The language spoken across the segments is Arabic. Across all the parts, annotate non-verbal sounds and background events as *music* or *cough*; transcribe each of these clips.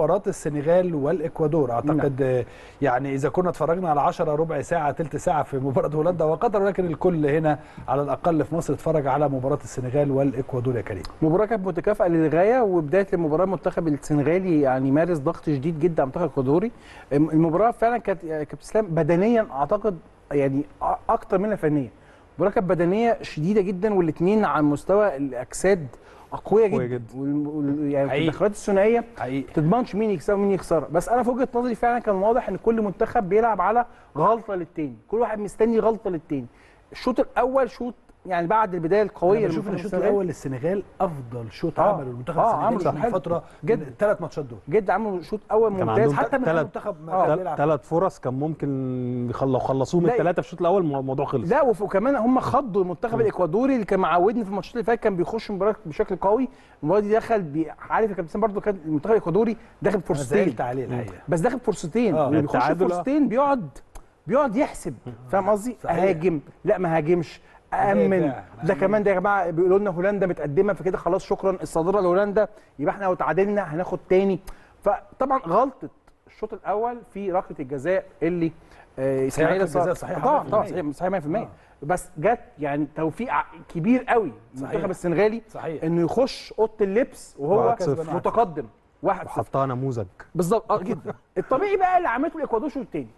مباراة السنغال والإكوادور. أعتقد آه، يعني إذا كنا اتفرجنا على 10 ربع ساعة ثلث ساعة في مباراة هولندا وقطر ولكن الكل هنا على الأقل في مصر اتفرج على مباراة السنغال والإكوادور يا كريم. مباراة كانت متكافئة للغاية وبداية المباراة المنتخب السنغالي يعني مارس ضغط شديد جدا على المنتخب الاكوادوري المباراة فعلا كانت كابتن اسلام بدنيا أعتقد يعني أكتر منها فنيا. المباراه كانت بدنية شديدة جدا والاثنين على مستوى الأجساد أقوياء قوية جدا, جدا. وال- يعني حقيقي. التدخلات الثنائية ما تضمنش مين يكسب ومين يخسر. بس أنا في وجهة نظري فعلا كان واضح إن كل منتخب بيلعب على غلطة للتاني. كل واحد مستني غلطة للتاني. الشوط الأول شوط يعني بعد البداية القوية بشوف إن الشوط السنغال، الأول للسنغال أفضل شوط آه. عمله المنتخب آه، السنغالي حلو. فترة جدا. الثلاث ماتشات دول. جد عملوا شوط أول ممتاز. حتى من تلات- المنتخب ما ثلاث فرص كان ممكن لو خلصوهم لا، الثلاثه في الشوط الأول الموضوع خلص. لا وكمان هم خضوا المنتخب الإكوادوري اللي كان معودني في الماتشات اللي فاتت كان بيخش مباراة بشكل قوي. المباراة دي دخل. عارف يا كابتن برضه كان المنتخب الإكوادوري داخل فرصتين بس داخل فرصتين آه. واللي بيخش آه. فرصتين بيقعد بيقعد يحسب. فاهم قصدي؟ اهاجم لا ما هاجمش. آمن. ده كمان ده يا جماعة بيقولوا لنا هولندا متقدمة فكده خلاص شكرا الصادره لهولندا. يبقى إحنا لو تعادلنا هناخد تاني. فطبعا غلطة الشوط الأول في ركلة الجزاء اللي آه، إسماعيل صحيحة طبعا 100%. طبعا صحيح صحيح 100% آه. بس جت يعني توفيق كبير قوي صحيح. المنتخب السنغالي صحيح. إنه يخش أوضة اللبس وهو. متقدم واحد صفر. حطها نموذج. بالظبط آه جدا. الطبيعي بقى اللي عملته الإكوادور الشوط الثاني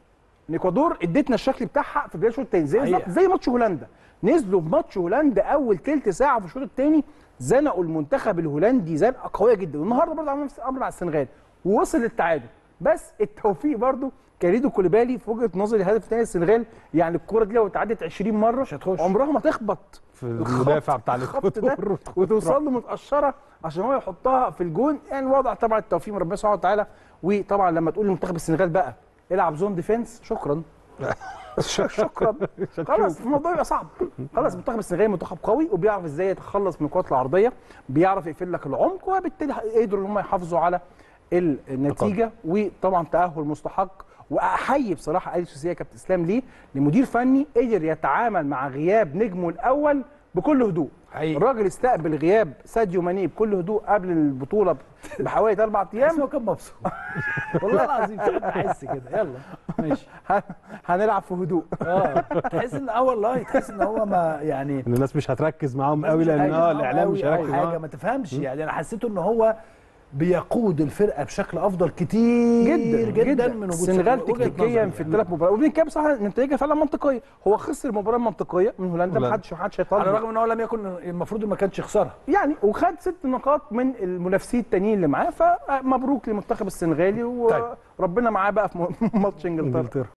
الاكوادور ادتنا الشكل بتاعها في بدايه الشوط الثاني زي زي ماتش هولندا. نزلوا في ماتش هولندا أول ثلث ساعة في الشوط الثاني زنقوا المنتخب الهولندي زنقة قوية جدا. والنهاردة برضه عملوا نفس الامر مع السنغال. ووصل للتعادل. بس التوفيق برضه كاريدو كوليبالي في وجهة نظري الهدف الثاني السنغال. يعني الكرة دي لو اتعدت 20 مرة مش هتخش. عمرها ما تخبط. في المدافع بتاع الخبط ده وتوصل له متقشره عشان هو يحطها في الجون. يعني وضع طبعا التوفيق من ربنا سبحانه وتعالى. وطبعا لما تقول لمنتخب السنغال بقى العب زون ديفense *laughs* شكرا. شكرا. خلاص الموضوع يبقى صعب. خلاص منتخب السنغال منتخب قوي وبيعرف إزاي يتخلص من الكرات العرضية. بيعرف يقفل لك العمق وبالتالي قدروا إن هم يحافظوا على ال- النتيجه وطبعا تأهل مستحق وأحيي بصراحة اليو سيسي يا كابتن اسلام ليه؟ لمدير فني قدر يتعامل مع غياب نجمه الأول بكل هدوء. حقيقي. الراجل استقبل غياب ساديو ماني بكل هدوء قبل البطولة بحوالي أربع بس أيام *laughs* هو كان مبسوط. *laughs* والله العظيم بحس كده؟ يلا. ماشي. *laughs* هن- هنلعب في هدوء. آه تحس إن آه والله تحس إن هو ما يعني إن الناس مش هتركز معاهم قوي لأن آه الإعلام مش هيركز حاجة معاهم. ما تفهمش يعني. أنا حسيته إن هو بيقود الفرقة بشكل أفضل كتير جدا جدا, جدا. من وجود السنغال تكتيكيا في يعني. الثلاث مباريات. وبين كده بصراحه نتائجها فعلا منطقية. هو خسر المباراه المنطقيه من هولندا ما. حدش ما حدش على الرغم إن هو لم يكن المفروض ما كانش يخسرها. يعني وخد ست نقاط من المنافسين التانيين اللي معاه فمبروك للمنتخب السنغالي طيب. وربنا معاه بقى في *laughs* ماتش إنجلترا. إنجلترا.